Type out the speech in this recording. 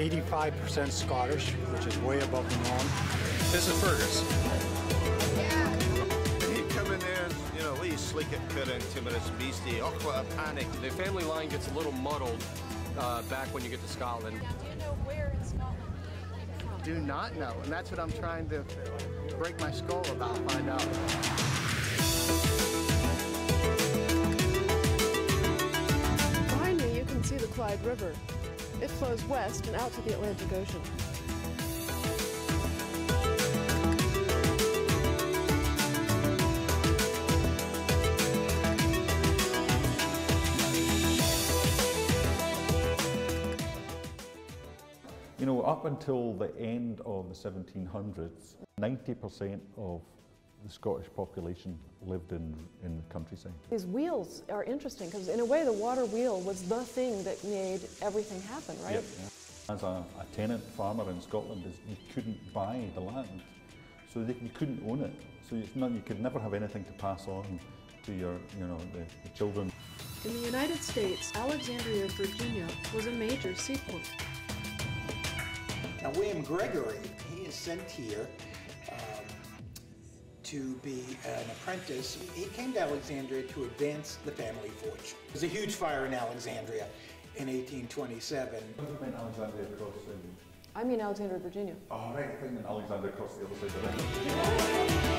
85% Scottish, which is way above the norm. This is Fergus. He come in there you know, we slick it put into minutes beastie. Oh, what a panic. The family line gets a little muddled uh, back when you get to Scotland. Do you know where in Scotland? do not know, and that's what I'm trying to break my skull about, find out. Behind me, you can see the Clyde River. It flows west and out to the Atlantic Ocean. You know, up until the end of the 1700s, 90% of the Scottish population lived in, in the countryside. These wheels are interesting because, in a way, the water wheel was the thing that made everything happen, right? Yep, yeah. As a, a tenant farmer in Scotland, is you couldn't buy the land, so that you couldn't own it. So it's not, you could never have anything to pass on to your, you know, the, the children. In the United States, Alexandria, Virginia was a major seaport. Now, William Gregory, he is sent here um, to be an apprentice. He came to Alexandria to advance the family fortune. There was a huge fire in Alexandria in 1827. Alexandria across I mean Alexandria, Virginia. Oh, right, I think Alexandria across the other side of the river.